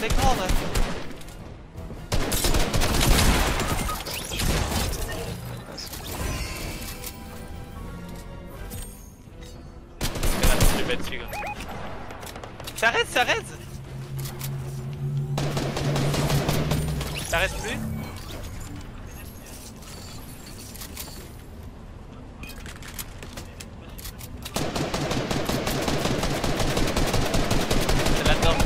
C'est grand, ouais. Je vais mettre dessus, gars. Ça reste, ça reste Ça reste plus C'est là-dedans.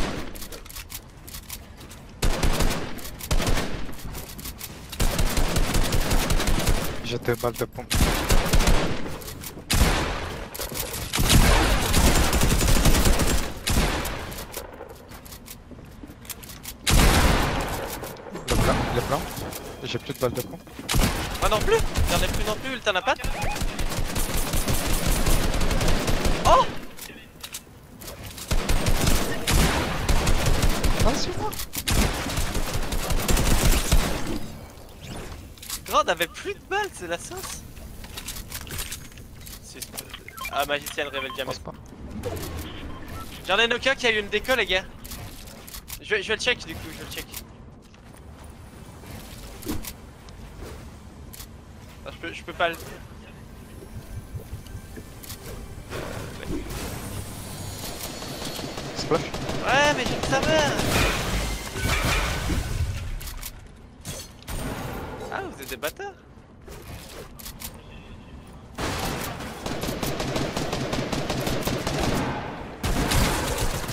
J'ai deux balles de pompe. Le blanc, le blanc. J'ai plus de balles de pompe. Moi non plus J'en ai plus non plus, t'en as pas Oh Ah, c'est moi Grand, on avait plus de balles, c'est la sauce Ah, magicienne révèle jamais. J'en ai aucun qui a eu une déco, les gars. Je vais, je vais le check du coup, je vais le check. Ah, je, peux, je peux pas le. Splash Ouais, mais je le savais Ah, vous êtes des bâtards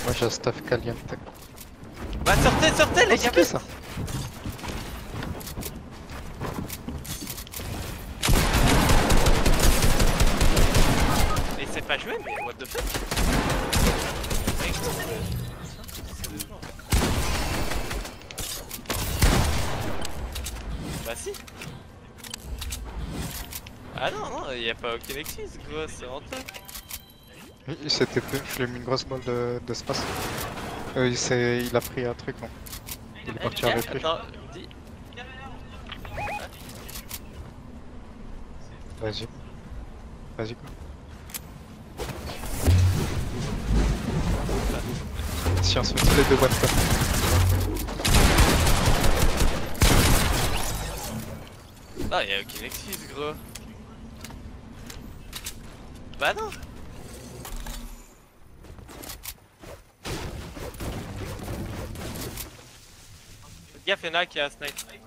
Moi j'ai un stuff caliente. Bah, sortez, sortez, les gars ça Mais c'est pas joué, mais what the fuck Mec, Bah si Ah non, non, y a pas aucune excuse, gros, c'est honteux Oui, C'était plus, je lui ai mis une grosse balle de- d'espace. euh, il, il a pris un truc, non Il est parti avec lui. Dis... Vas-y. Vas-y quoi. Si on se met tous les deux one shot. Non, y a aucune excuse, gros Bah non Faites gaffe, y'en a qui a un snipe.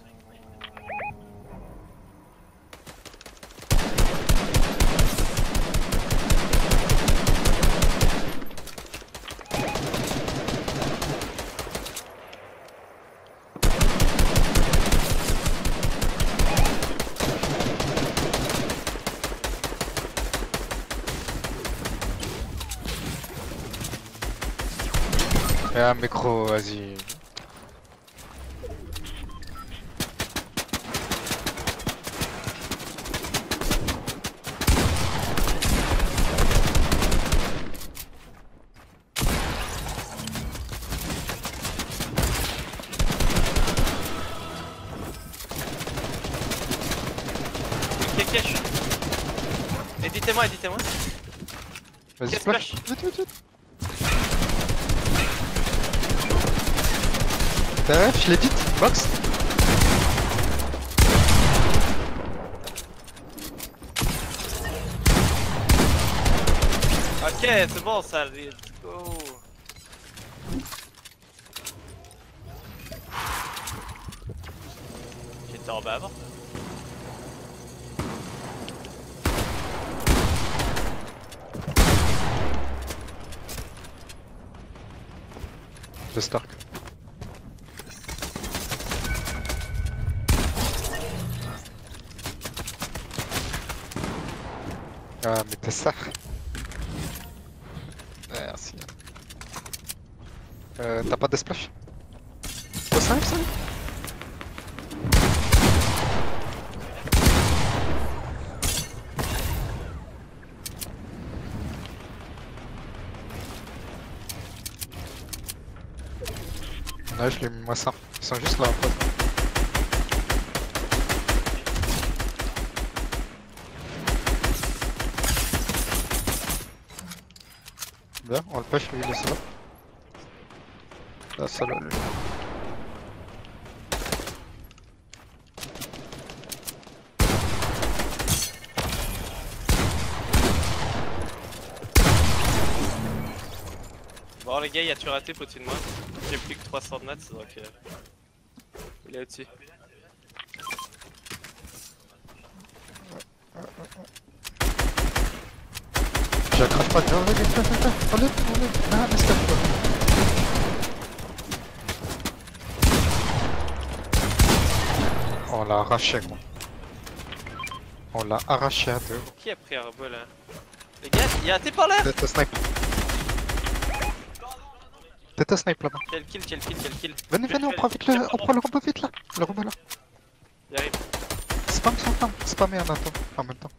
Et un micro, vas-y. Éditez-moi, éditez-moi. Vas-y, splash. Vite, vite, vite. T'as je l'ai dit. Box. Ok, c'est bon ça, let's go. J'étais en bas avant. Le Stark. Ah, mais t'es ça. Merci. Euh, t'as pas de splash? Ça arrive, ça arrive. Ouais, je l'ai mis moi ça. Ils sont juste là en fait. Bien, on le push, lui, il est. Là, lui. Bon, les gars, il a tué raté au-dessus de moi. J'ai plus que 300 de mats, donc. Euh... Il est au-dessus. J'accroche pas de enlève, enlève. Ah, c'est pas. On l'a arraché, gros. On l'a arraché à deux. Qui a pris un rebeu là? Les gars, il y a un T par là à snipe. À snipe là-bas. Quel kill, quel kill, quel kill? Venez, venez, on prend vite le, on prend le robot vite là. Le robot là. Spam sans femme, spammez en même temps. En même temps.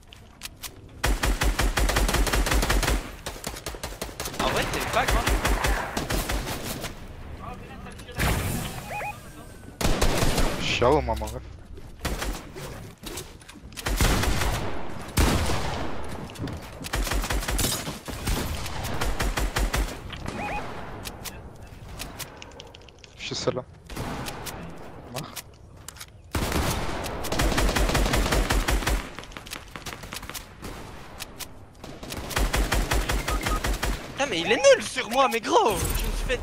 Pas grand. Ciao, maman. ref. Je suis seul Putain, mais il est nul sur moi, mais gros Je me suis fait.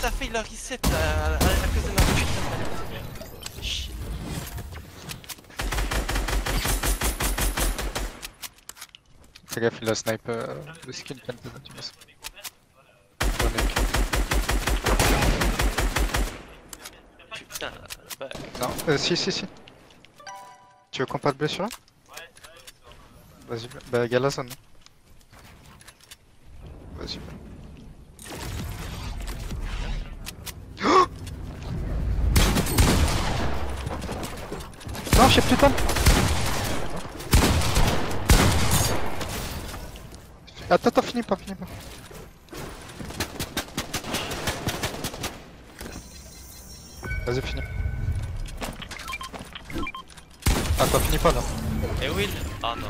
T'as fait le reset à, à, à cause de ma putain de Chier. Fais gaffe, il a snipe euh, le skin quand même, tu. Putain, bah, Non, euh, si, si, si. Tu veux qu'on pas de blessure là? Vas-y, bah, y'a Vas-y. Oh non, j'ai plus de. Attends, attends, finis pas, finis pas. Vas-y, finis. Attends, finis pas là. Et Will Oh non.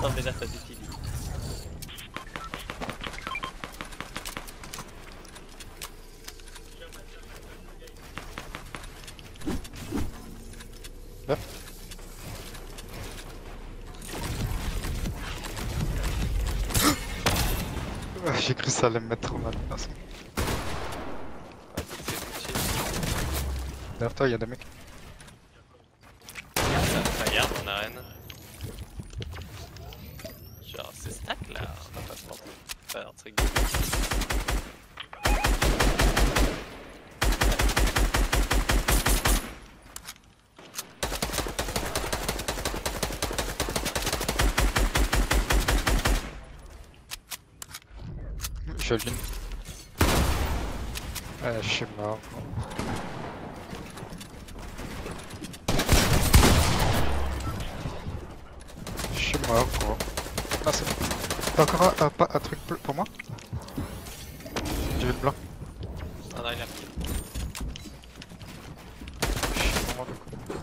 Non, mais là, ça défile. Ouais, J'ai cru que ça allait me mettre trop mal. Derrière toi, y'a des mecs. Ça regarde en arène. Genre, c'est stack là, on va pas se mentir. Enfin, entre guillemets. Je l'une. Ouais, je suis mort. Je suis mort, gros. Ah, c'est bon. T'as encore un, un- pas- un truc bleu pour moi? J'ai vu le blanc. Ah non, il a pris. Je suis mort, du coup.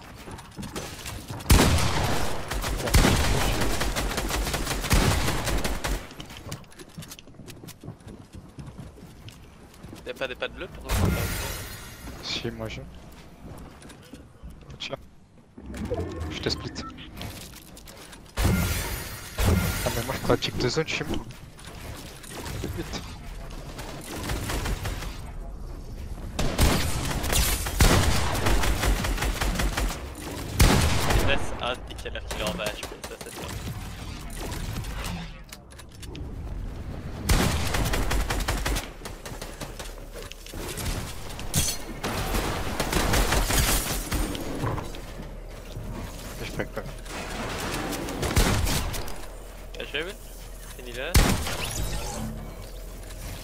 Pas des pattes bleues pour l'instant Si, moi je. Tiens. Je te split. Ah, mais moi je pratique deux zones chez moi. Vite. Il reste un pic à l'air qu'il est en bas HP, ça c'est toi. Je peux pas. Bien joué, Will. Finis-le.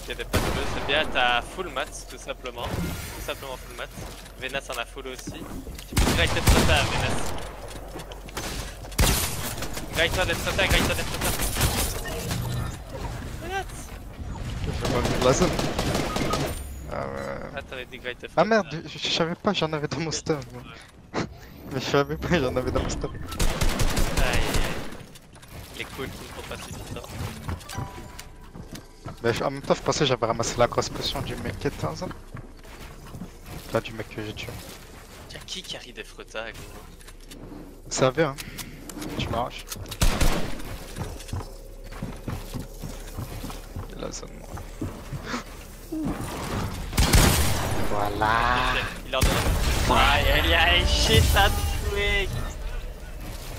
Il y a des pattes bleues, c'est bien, t'as full mat tout simplement. Tout simplement full mat. Venas en a full aussi. Tu peux direct être retard, Venas. Grille-toi d'être retard, grille-toi d'être retard. Venas Je vais revenir de la zone. Ah ouais. Ah, t'avais dit Ah merde, je, savais pas, j'en avais dans mon stuff. moi. Mais je savais pas, j'en avais dans mon stuff. Aïe aïe. les calls qui me font passer du temps. Mais en même temps, je pensais que j'avais ramassé la grosse potion du mec qui est 15 ans. Pas du mec que j'ai tué. Y'a qui qui arrive des frottas, gros Ça va, hein. Tu m'arraches. La zone moi. Voilà. Il en donne. Aïe aïe aïe, shit, that twig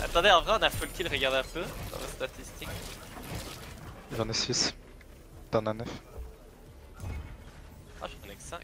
Attendez, en vrai, on a full kill, regarde un peu dans nos statistiques. J'en ai 6. T'en as 9. Ah, j'en ai que 5.